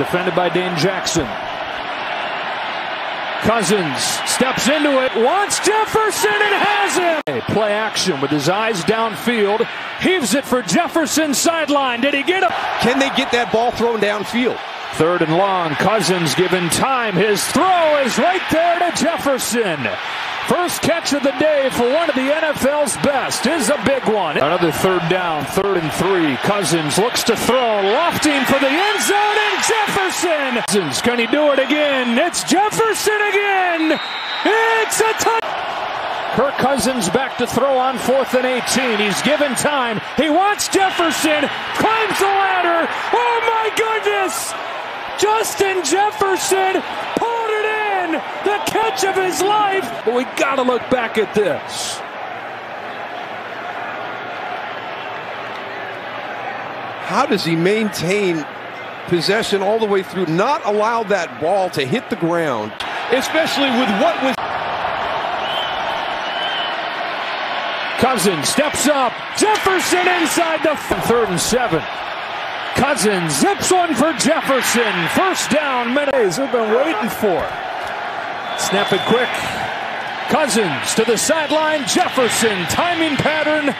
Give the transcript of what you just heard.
defended by Dane Jackson. Cousins steps into it, wants Jefferson and has him. Play action with his eyes downfield, heaves it for Jefferson sideline. Did he get him? Can they get that ball thrown downfield? Third and long, Cousins given time. His throw is right there to Jefferson. First catch of the day for one of the NFL's best is a big one. Another third down, third and three. Cousins looks to throw, lofting for the end zone, and Jefferson. Cousins, can he do it again? It's Jefferson again. It's a touch. Kirk Cousins back to throw on fourth and 18. He's given time. He wants Jefferson. Climbs the ladder. Oh my goodness! Justin Jefferson pulled it in. The catch of his life. But we got to look back at this. How does he maintain possession all the way through, not allow that ball to hit the ground, especially with what was. Cousins steps up. Jefferson inside the third and seven. Cousins zips one for Jefferson. First down, Menace have been waiting for. Snap it quick. Cousins to the sideline. Jefferson, timing pattern